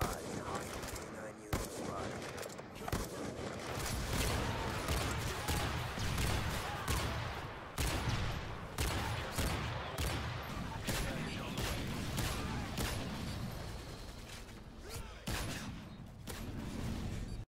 fire.